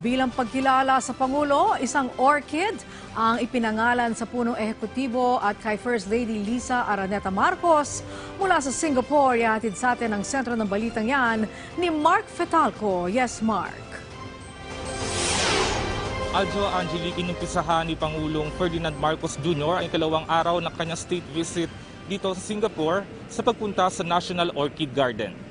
Bilang pagkilala sa Pangulo, isang orchid ang ipinangalan sa punong ehekutibo at kay First Lady Lisa Araneta Marcos mula sa Singapore. Ihatid sa atin ang sentro ng balitang yan ni Mark Fetalco. Yes, Mark. Aljo Angelique inumpisahan ni Pangulong Ferdinand Marcos Jr. ang ikalawang araw ng kanyang state visit dito sa Singapore sa pagpunta sa National Orchid Garden.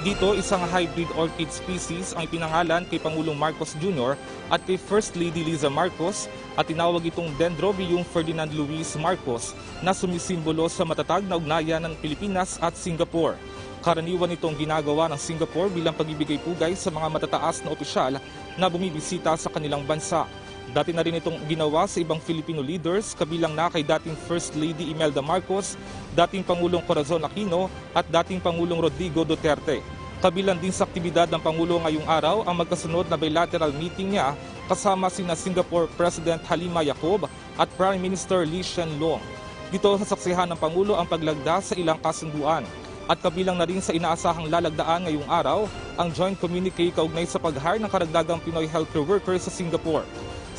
Dito, isang hybrid orchid species ang ipinangalan kay Pangulong Marcos Jr. at kay First Lady Liza Marcos at tinawag itong Dendrobium Ferdinand Luis Marcos na sumisimbolo sa matatag na ugnayan ng Pilipinas at Singapore. Karaniwan itong ginagawa ng Singapore bilang pagbibigay pugay sa mga matataas na opisyal na bumibisita sa kanilang bansa. Dati na rin itong ginawa sa ibang Filipino leaders kabilang na kay dating First Lady Imelda Marcos, dating Pangulong Corazon Aquino at dating Pangulong Rodrigo Duterte. Kabilang din sa aktibidad ng Pangulo ngayong araw ang magkasunod na bilateral meeting niya kasama sina Singapore President Halima Yacob at Prime Minister Lee Hsien Loong. Dito sasaksihan ng Pangulo ang paglagda sa ilang kasunduan at kabilang na rin sa inaasahang lalagdaan ngayong araw ang joint communique kaugnay sa pag-hire ng karagdagang Pinoy healthcare workers sa Singapore.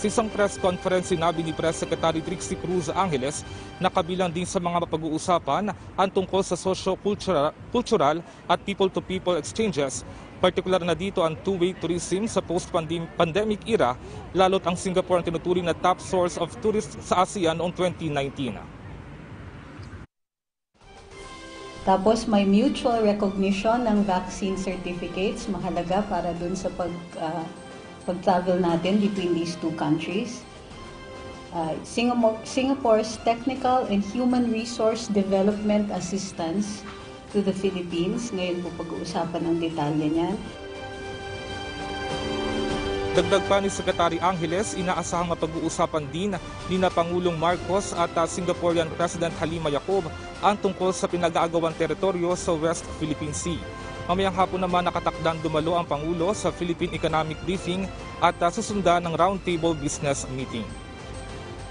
Sa isang press conference, sinabi ni Press Secretary Trixie Cruz Angeles na kabilang din sa mga mapag-uusapan ang tungkol sa socio-cultural cultural at people-to-people exchanges. Partikular na dito ang two-way tourism sa post-pandemic era, lalo't ang Singapore ang tinuturing na top source of tourists sa ASEAN noong 2019. Tapos may mutual recognition ng vaccine certificates, mahalaga para dun sa pag, ah, pag-travel natin between these two countries. Ah, Singapore, Singapore's Technical and Human Resource Development Assistance to the Philippines. Ngayon po pag-uusapan ang detalye niyan. Dagdag pa ni Secretary Angeles, inaasahang mapag-uusapan din ni na Pangulong Marcos at uh, Singaporean President Halima Yacob ang tungkol sa pinag-aagawang teritoryo sa West Philippine Sea. Mamayang hapon naman nakatakdang dumalo ang Pangulo sa Philippine Economic Briefing at uh, susundan ng Roundtable Business Meeting.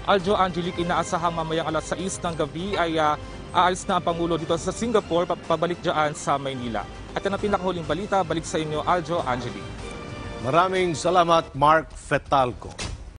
Aljo Angelique, inaasahang mamayang alas 6 ng gabi ay uh, aalis na ang Pangulo dito sa Singapore pa- pabalik dyan sa Maynila. At yan ang pinakahuling balita, balik sa inyo Aljo Angelique. Maraming salamat, Mark Fetalco.